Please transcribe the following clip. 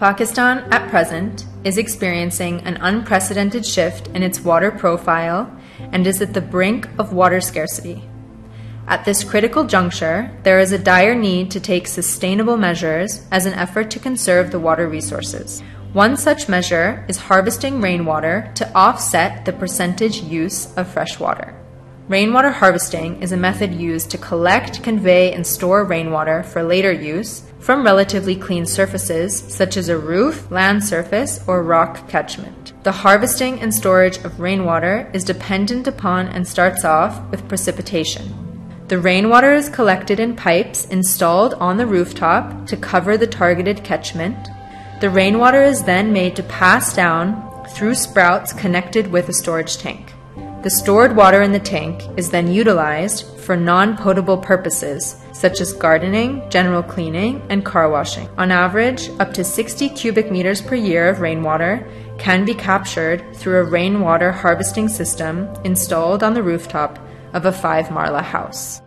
Pakistan, at present, is experiencing an unprecedented shift in its water profile and is at the brink of water scarcity. At this critical juncture, there is a dire need to take sustainable measures as an effort to conserve the water resources. One such measure is harvesting rainwater to offset the percentage use of fresh water. Rainwater harvesting is a method used to collect, convey, and store rainwater for later use from relatively clean surfaces such as a roof, land surface, or rock catchment. The harvesting and storage of rainwater is dependent upon and starts off with precipitation. The rainwater is collected in pipes installed on the rooftop to cover the targeted catchment. The rainwater is then made to pass down through sprouts connected with a storage tank. The stored water in the tank is then utilized for non potable purposes such as gardening, general cleaning, and car washing. On average, up to 60 cubic meters per year of rainwater can be captured through a rainwater harvesting system installed on the rooftop of a 5 Marla house.